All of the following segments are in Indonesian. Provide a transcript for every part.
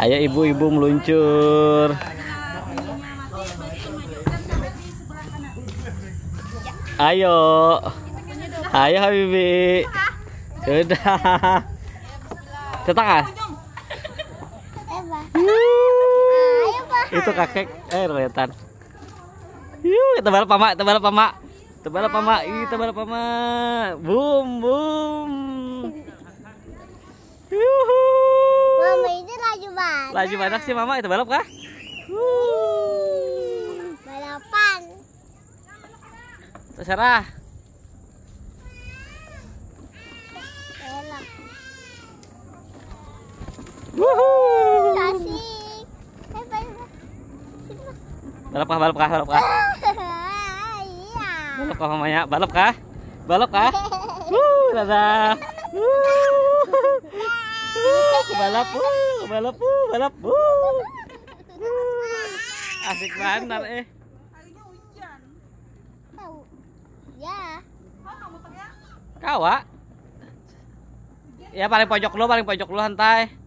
Ayo ibu-ibu meluncur. Ayo. Ayo Habibi. Sudah. Setengah. Itu kakek eh. Yuk, kita balap pamak, balap pamak. Balap pamak, ih, balap pamak. Boom, boom. Yuhu. Mama ini laju Laju banget sih mama, itu balap kah? Balapan. Terserah. Belok. Wuhu. Asik. Eh. Balap kah, balap kah, balap kah? Iya. Balap kah mamanya? Balap kah? Balap kah? Wuh, dadah. Wuh. Balap, balap, balap. Asik banget eh. Tahu. Ya. Kau, Wak? Ya paling pojok lu, paling pojok lu santai.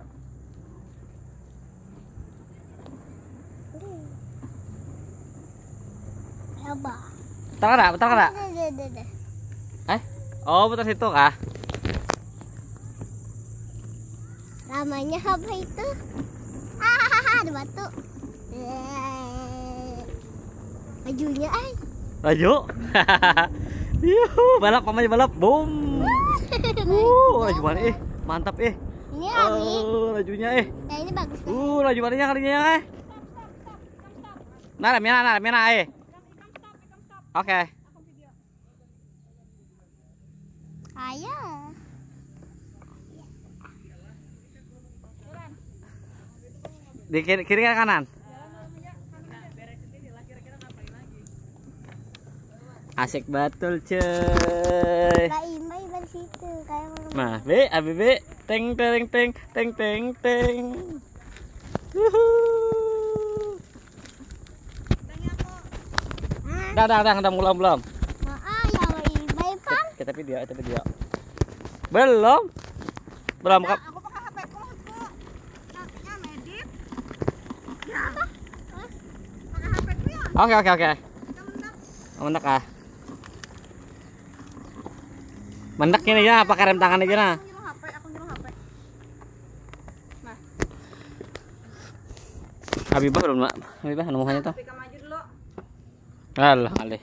Bentar enggak? Bentar enggak? Eh? Oh, putar situ kah? Namanya apa itu? Ah, ada batu. Eh, Bajunya ay. Laju. Yuhu, balap mamanya balap. Boom. Uh, laju mana eh? Mantap eh. Ini Ami. Oh, lajunya eh. Nah, ini bagus kan? Uh, laju mananya kalinya eh. Nah, mina, nah, mina eh. Oke. Ayo. Di kiri, kiri kanan. Asik betul cuy. Kak Nah, B, ABB, teng teng teng teng teng teng. Dah, dah, dah, dah, belum, belum. Pak. Kita video, kita video. Belum. Belum. Kap. Oke, oke, oke. Mendak ah. Mendak ini ya, pakai rem tangan aja nah. Nah, Habibah belum. Habibah nemukannya tuh. Alah, alih.